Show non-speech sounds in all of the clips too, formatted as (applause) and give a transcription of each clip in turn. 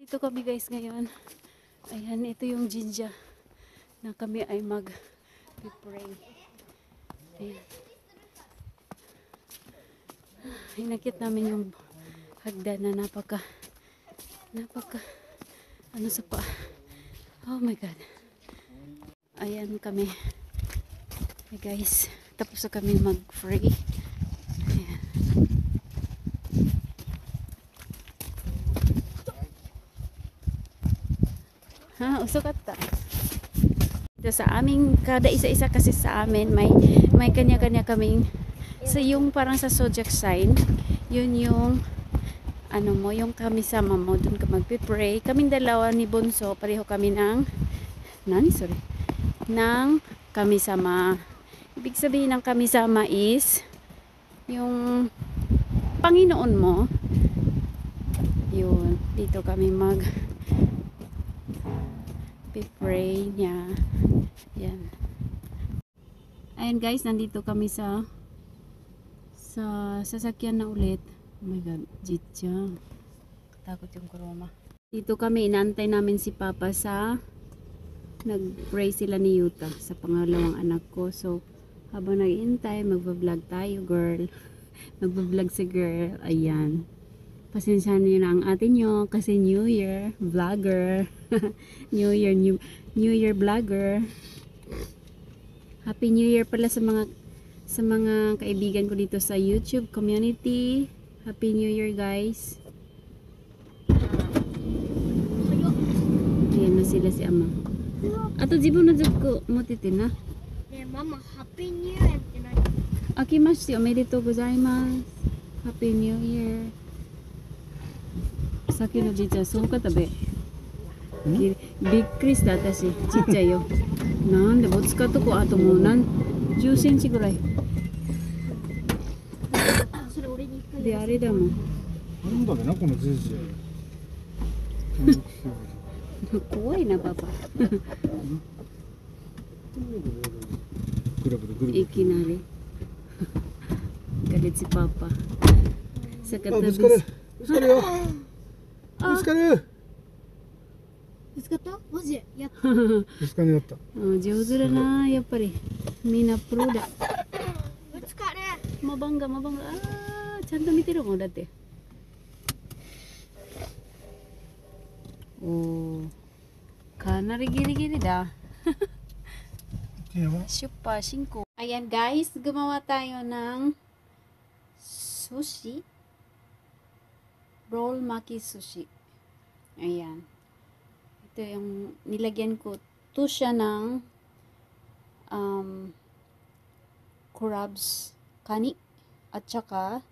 Dito kami guys ngayon. Ayan, ito yung jinja na kami ay mag pray. Ayan. Hinakit namin yung hagdan na napaka napaka ano sa pa. Oh my god. Ayan kami. Hey guys, tapos na kami mag-pray. Ayan. Ha, usok at ta. Dito sa aming kada isa-isa kasi sa amin may may kanya-kanya kaming sa yung parang sa zodiac sign, yun yung ano mo, yung kami sama mo, dun ka magpipray. Kaming dalawa ni Bunso, pareho kami ng nani, sorry, ng kami sama. Ibig sabihin ng kami sama is yung Panginoon mo. Yun, dito kami mag pray niya. Yan. Ayan guys, nandito kami sa sa sasakyan na ulit. Oh my god, jitja. Takot yung kuroma. Dito kami, inaantay namin si Papa sa nag-pray sila ni Yuta sa pangalawang anak ko. So, habang nag-iintay, magbablog tayo, girl. (laughs) magbablog si girl. Ayan pasensya niyo na ang ate nyo kasi new year vlogger. (laughs) New year new, new year vlogger. Happy new year pala sa mga sa mga kaibigan ko dito sa youtube community. Happy new year guys. Ayan na sila si ama. Ato jibo na jib ko mutitin na yeah, mama happy new year. あきましておめでとうございます。Happy New Year. さっきのじいちゃんそうか食べ。びびっくりした私ちっちゃいよ。なんでぼつかっとこあともう何10センチぐらい。それ俺に一回であれだもん。あるんだべなこのじじ怖いなパパ。いきなり。Si Papa. Sa あ katabi. ぶつかるぶつかるよあ見つかる。見つマジ？やった。(laughs) 見つ上手だなやっぱり。みんなプロだ。見つンガマバンガ。ちゃんと見てるもんだって。おかなりギリギリだ。(laughs) 出発進行。あやんガイスグマワタヨナン寿司 Roll maki sushi. Ayan. Ito yung nilagyan ko. Ito siya ng um, crabs kani at saka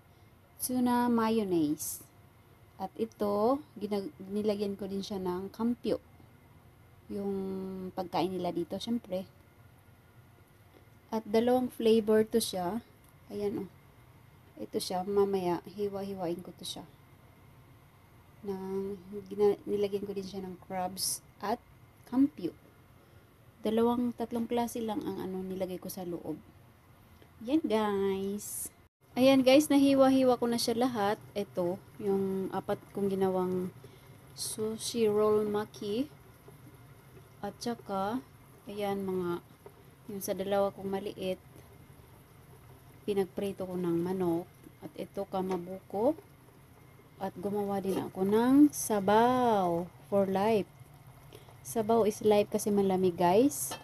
tuna mayonnaise. At ito, nilagyan ko din siya ng kampyo. Yung pagkain nila dito, syempre. At dalawang flavor to siya. Ayan oh. Ito siya. Mamaya, hiwa-hiwain ko to siya. Gina, nilagyan ko din siya ng crabs at kampyo. Dalawang, tatlong klase lang ang ano nilagay ko sa loob. Yan guys. Ayan guys, nahiwa-hiwa ko na siya lahat. Ito, yung apat kong ginawang sushi roll maki. At saka, ayan mga yung sa dalawa kong maliit, pinagprito ko ng manok. At ito kamabuko. At gumawa din ako ng sabaw for life. Sabaw is life kasi malamig guys.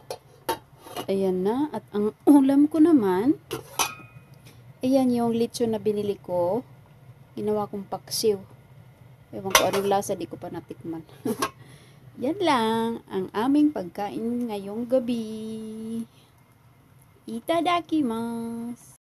Ayan na. At ang (clears throat) ulam ko naman, ayan yung lechon na binili ko. Ginawa kong paksiw. Ewan ko anong lasa, di ko pa natikman. (laughs) Yan lang ang aming pagkain ngayong gabi. Itadakimasu.